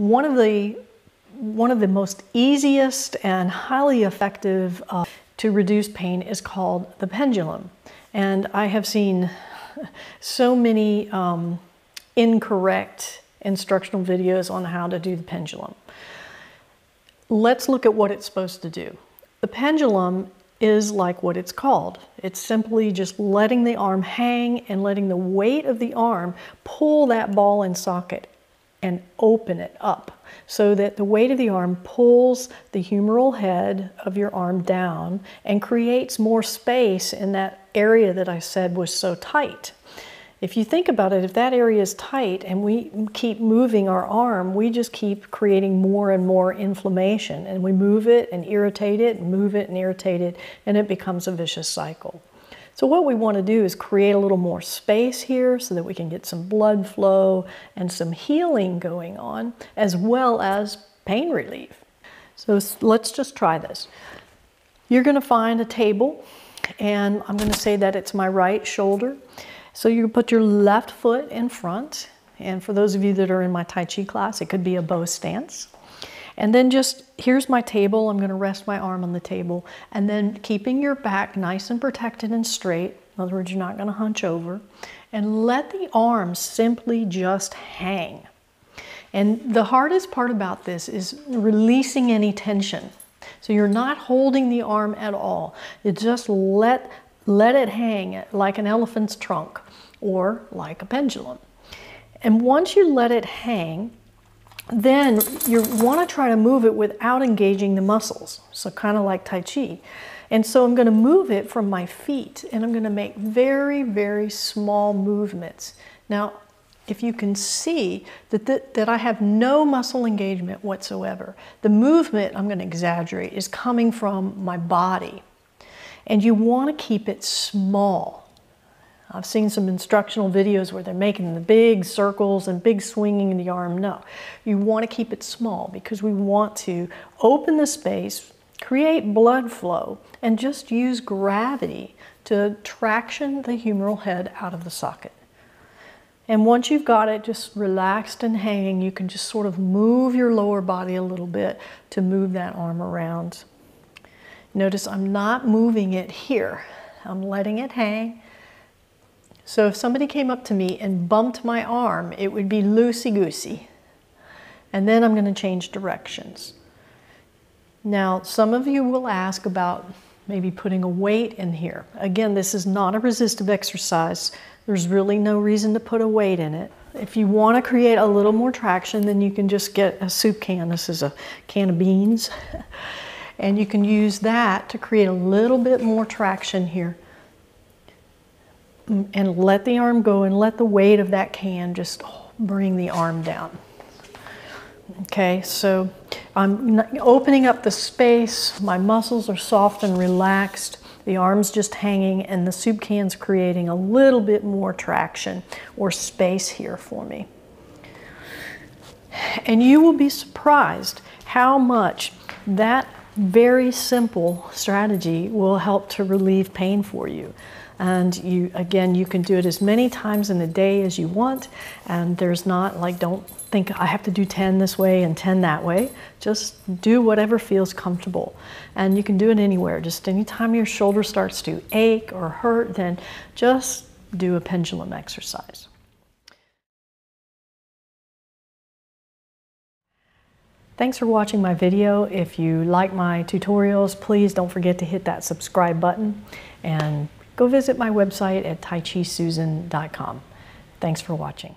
One of the one of the most easiest and highly effective uh, to reduce pain is called the pendulum. And I have seen so many um, incorrect instructional videos on how to do the pendulum. Let's look at what it's supposed to do. The pendulum is like what it's called. It's simply just letting the arm hang and letting the weight of the arm pull that ball and socket and open it up so that the weight of the arm pulls the humeral head of your arm down and creates more space in that area that I said was so tight. If you think about it, if that area is tight and we keep moving our arm, we just keep creating more and more inflammation and we move it and irritate it and move it and irritate it and it becomes a vicious cycle. So what we want to do is create a little more space here so that we can get some blood flow and some healing going on as well as pain relief. So let's just try this. You're going to find a table and I'm going to say that it's my right shoulder. So you put your left foot in front. And for those of you that are in my Tai Chi class, it could be a bow stance. And then just, here's my table. I'm gonna rest my arm on the table. And then keeping your back nice and protected and straight. In other words, you're not gonna hunch over. And let the arms simply just hang. And the hardest part about this is releasing any tension. So you're not holding the arm at all. You just let let it hang like an elephant's trunk or like a pendulum. And once you let it hang, then you want to try to move it without engaging the muscles. So kind of like Tai Chi. And so I'm going to move it from my feet and I'm going to make very, very small movements. Now, if you can see that, th that I have no muscle engagement whatsoever, the movement, I'm going to exaggerate, is coming from my body. And you want to keep it small. I've seen some instructional videos where they're making the big circles and big swinging in the arm. No, you want to keep it small because we want to open the space, create blood flow, and just use gravity to traction the humeral head out of the socket. And once you've got it just relaxed and hanging, you can just sort of move your lower body a little bit to move that arm around. Notice I'm not moving it here. I'm letting it hang. So if somebody came up to me and bumped my arm, it would be loosey-goosey. And then I'm going to change directions. Now, some of you will ask about maybe putting a weight in here. Again, this is not a resistive exercise. There's really no reason to put a weight in it. If you want to create a little more traction, then you can just get a soup can. This is a can of beans. And you can use that to create a little bit more traction here. And let the arm go and let the weight of that can just bring the arm down. Okay, so I'm opening up the space. My muscles are soft and relaxed. The arm's just hanging and the soup can's creating a little bit more traction or space here for me. And you will be surprised how much that very simple strategy will help to relieve pain for you. And you, again, you can do it as many times in a day as you want. And there's not like, don't think I have to do 10 this way and 10 that way. Just do whatever feels comfortable. And you can do it anywhere. Just anytime your shoulder starts to ache or hurt, then just do a pendulum exercise. Thanks for watching my video. If you like my tutorials, please don't forget to hit that subscribe button and go visit my website at taichisusan.com. Thanks for watching.